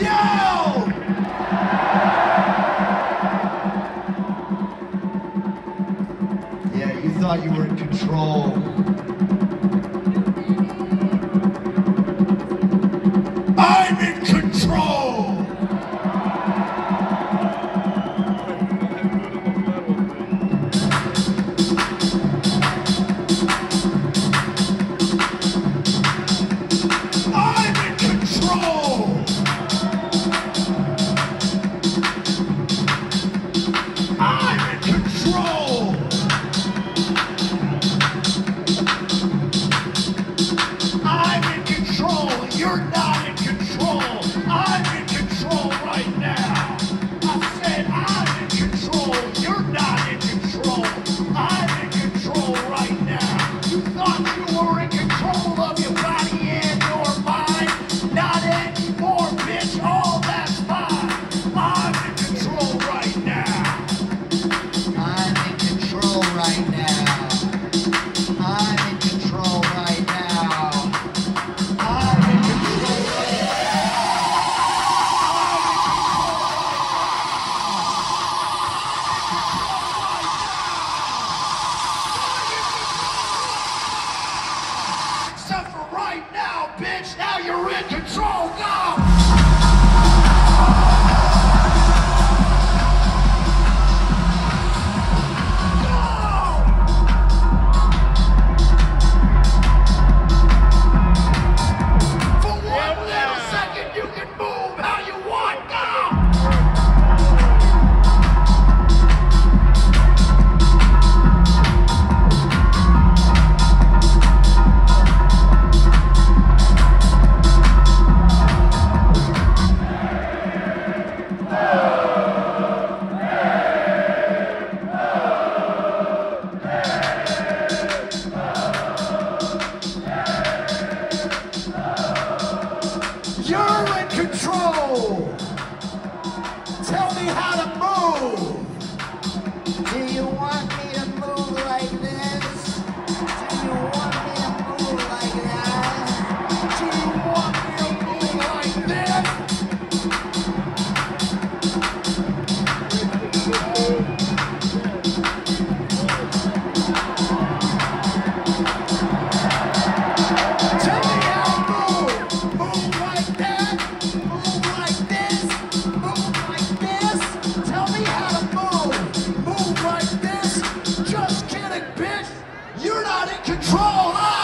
Yeah, you thought you were in control. I'm in bitch. Now you're in control. Go! tell me how to move. Do you want me? control.